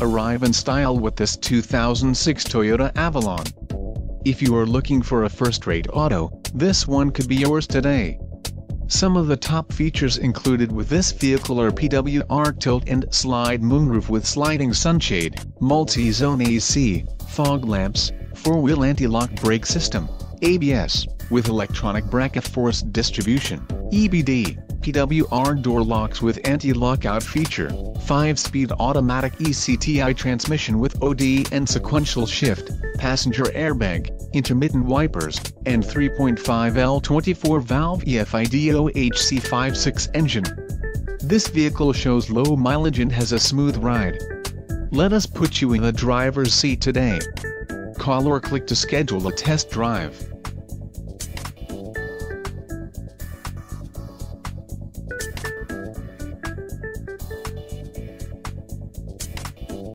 Arrive in style with this 2006 Toyota Avalon. If you are looking for a first-rate auto, this one could be yours today. Some of the top features included with this vehicle are PWR tilt and slide moonroof with sliding sunshade, multi-zone AC, fog lamps, 4-wheel anti-lock brake system, ABS, with electronic brake force distribution, EBD, PWR door locks with anti-lockout feature, 5-speed automatic ECTI transmission with OD and sequential shift, passenger airbag, intermittent wipers, and 3.5L 24-valve EFIDO HC56 engine. This vehicle shows low mileage and has a smooth ride. Let us put you in the driver's seat today. Call or click to schedule a test drive.